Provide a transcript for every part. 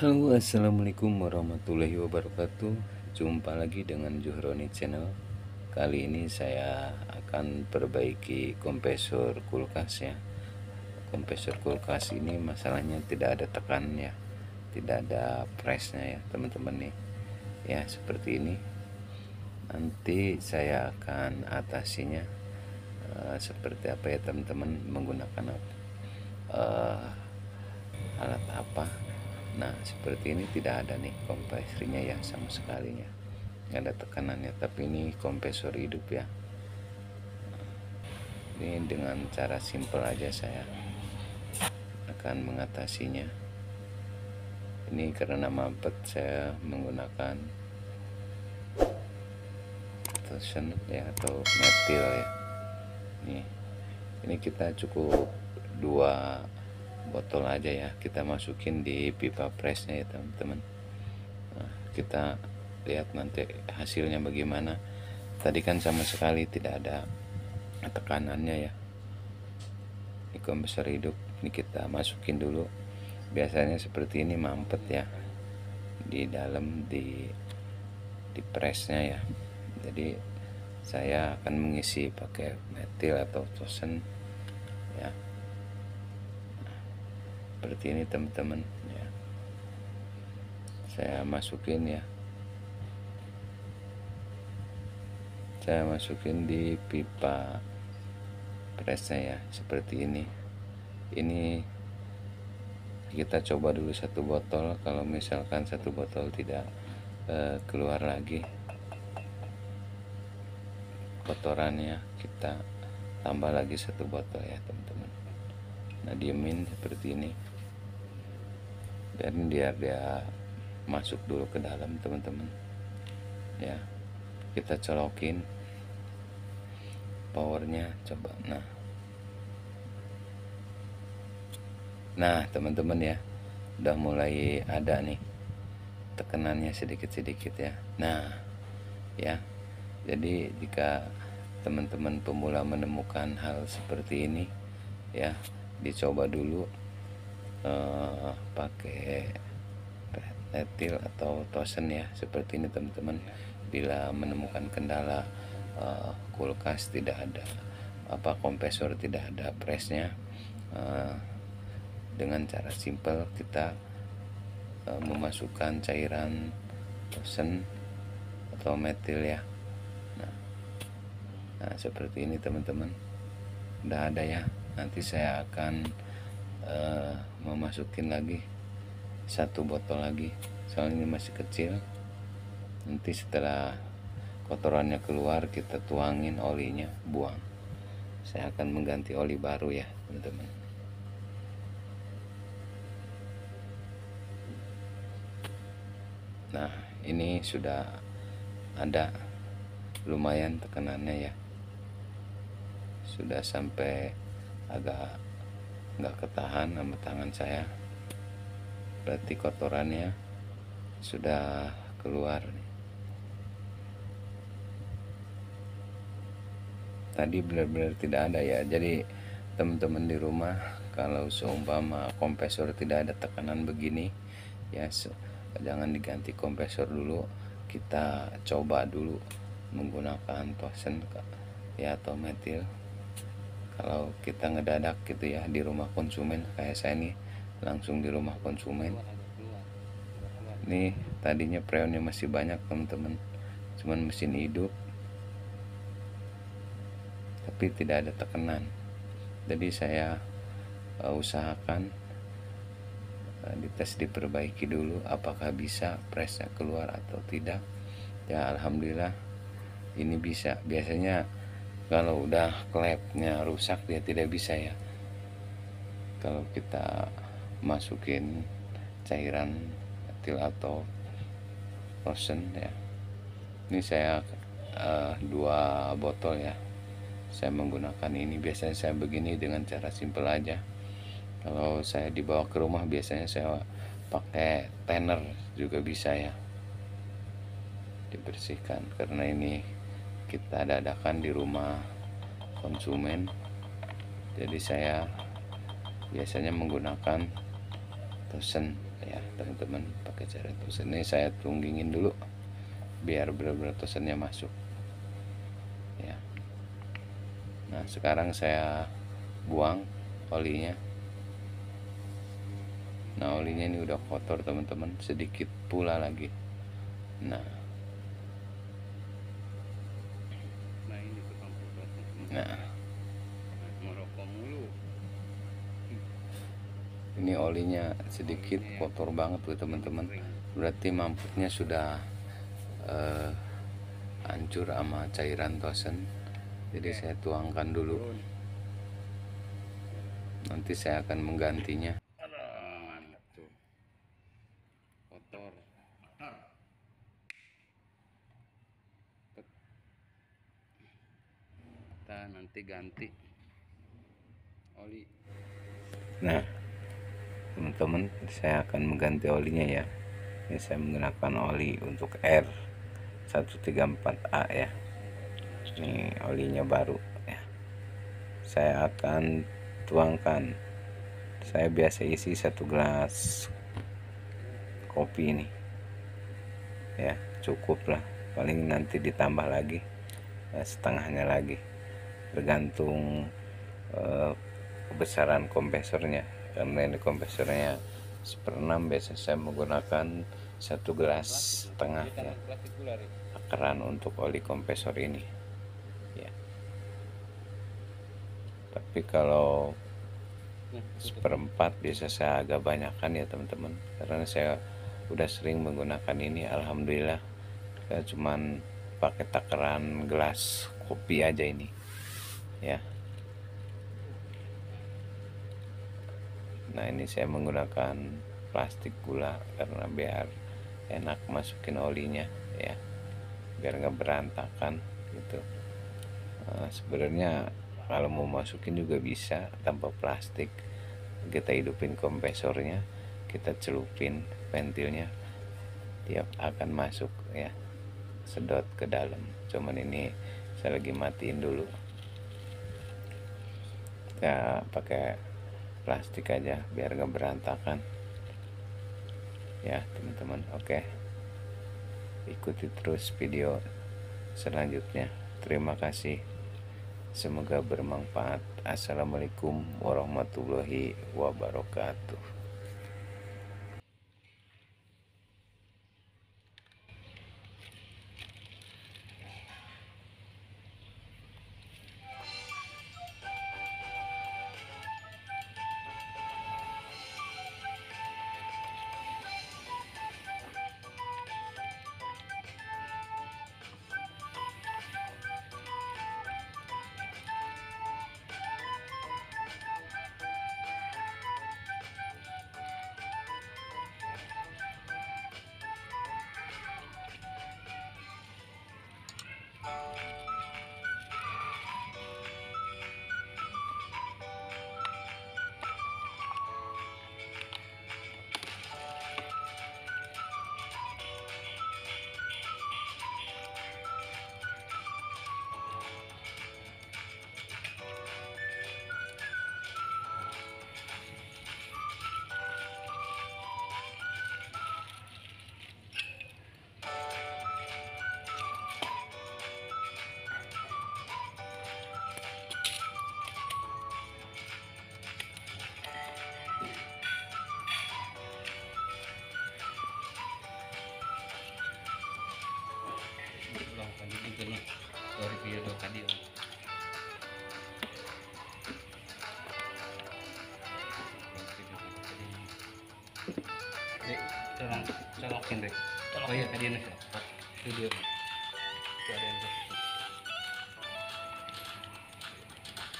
Halo assalamualaikum warahmatullahi wabarakatuh. Jumpa lagi dengan Juhroni channel. Kali ini saya akan perbaiki kompresor kulkas ya. Kompresor kulkas ini masalahnya tidak ada tekan ya. Tidak ada pressnya ya teman-teman nih. Ya seperti ini. Nanti saya akan atasinya uh, Seperti apa ya teman-teman menggunakan uh, alat apa nah seperti ini tidak ada nih kompresornya ya sama sekali ya nggak ada tekanannya tapi ini kompresor hidup ya. Ini dengan cara simple aja saya akan mengatasinya. Ini karena mampet saya menggunakan torsion ya atau metil ya. Ini ini kita cukup dua botol aja ya. Kita masukin di pipa pressnya ya teman-teman. Nah, kita lihat nanti hasilnya bagaimana. Tadi kan sama sekali tidak ada tekanannya ya. Ini kompresor hidup. Ini kita masukin dulu. Biasanya seperti ini mampet ya. Di dalam di di pressnya ya. Jadi saya akan mengisi pakai metil atau tosen ya seperti ini teman-teman ya. Saya masukin ya. Saya masukin di pipa presnya ya seperti ini. Ini kita coba dulu satu botol. Kalau misalkan satu botol tidak uh, keluar lagi kotorannya kita tambah lagi satu botol ya teman-teman. Nah diemin seperti ini dan biar dia masuk dulu ke dalam teman-teman. Ya kita colokin powernya coba. Nah. Nah teman-teman ya udah mulai ada nih tekanannya sedikit-sedikit ya. Nah ya. Jadi jika teman-teman pemula menemukan hal seperti ini ya dicoba dulu uh, pakai retil atau tosen ya seperti ini teman-teman. Bila menemukan kendala uh, kulkas tidak ada apa kompresor tidak ada presnya uh, dengan cara simple kita uh, memasukkan cairan tosen atau metil ya. Nah, nah seperti ini teman-teman. Udah ada ya. Nanti saya akan uh, memasukin lagi satu botol lagi. Soalnya ini masih kecil. Nanti setelah kotorannya keluar kita tuangin olinya buang. Saya akan mengganti oli baru ya teman-teman. Nah ini sudah ada. Lumayan tekanannya ya. Sudah sampai agak nggak ketahan sama tangan saya. Berarti kotorannya sudah keluar tadi benar-benar tidak ada ya. Jadi teman-teman di rumah kalau seumpama kompresor tidak ada tekanan begini ya jangan diganti kompresor dulu. Kita coba dulu menggunakan tosen ya atau metil kalau kita ngedadak gitu ya di rumah konsumen kayak saya nih langsung di rumah konsumen. Ini tadinya preonnya masih banyak teman-teman. Cuman mesin hidup. Tapi tidak ada tekanan. Jadi saya uh, usahakan uh, dites diperbaiki dulu apakah bisa presnya keluar atau tidak. Ya Alhamdulillah ini bisa. Biasanya kalau udah klepnya rusak dia tidak bisa ya. Kalau kita masukin cairan til atau lotion ya. Ini saya uh, dua botol ya. Saya menggunakan ini. Biasanya saya begini dengan cara simple aja. Kalau saya dibawa ke rumah biasanya saya pakai tenor juga bisa ya. Dibersihkan karena ini kita dadakan di rumah konsumen. Jadi saya biasanya menggunakan tosen ya teman-teman pakai cara tosen. Ini saya tunggingin dulu biar benar-benar tosennya masuk ya. Nah sekarang saya buang olinya. Nah olinya ini udah kotor teman-teman sedikit pula lagi. Nah ini tukang foto teman-teman. Nah. Merokok mulu. ini olinya sedikit kotor banget tuh teman-teman. Berarti mamputnya sudah eh, hancur sama cairan tosen. Jadi saya tuangkan dulu. Nanti saya akan menggantinya Ah, tuh. Kotor. Kita nanti ganti oli. nah teman-teman saya akan mengganti olinya ya. Ini saya menggunakan oli untuk R 134A ya. Ini olinya baru ya. Saya akan tuangkan. Saya biasa isi satu gelas kopi ini. Ya cukup lah. Paling nanti ditambah lagi ya, setengahnya lagi tergantung eh, kebesaran kompresornya. Karena ini kompresornya seperenam biasa saya menggunakan satu gelas setengah ya takaran untuk oli kompresor ini. Ya. Tapi kalau seperempat biasa saya agak banyakkan ya teman-teman. Karena saya udah sering menggunakan ini alhamdulillah. Saya cuman pakai takaran gelas kopi aja ini ya. Nah ini saya menggunakan plastik gula karena biar enak masukin olinya ya. Biar nggak berantakan gitu. Nah, sebenarnya kalau mau masukin juga bisa tanpa plastik. Kita hidupin kompresornya kita celupin ventilnya dia akan masuk ya sedot ke dalam. Cuman ini saya lagi matiin dulu kita pakai plastik aja biar nggak berantakan. Ya teman-teman oke. Ikuti terus video selanjutnya. Terima kasih. Semoga bermanfaat. Assalamualaikum warahmatullahi wabarakatuh dek. Oh iya tadi nih video. Itu ada yang.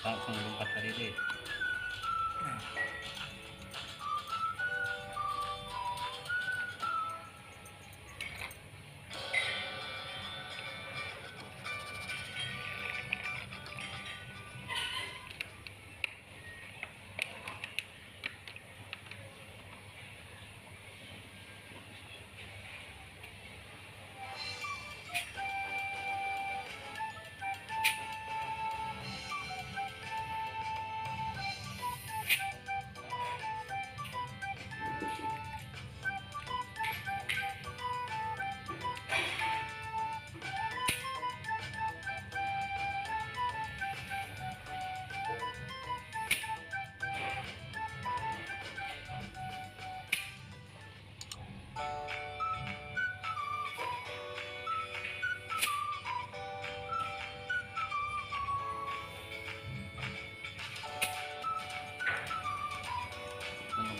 Langsung lompat tadi deh. kumpulkan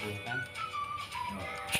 Itu selehan.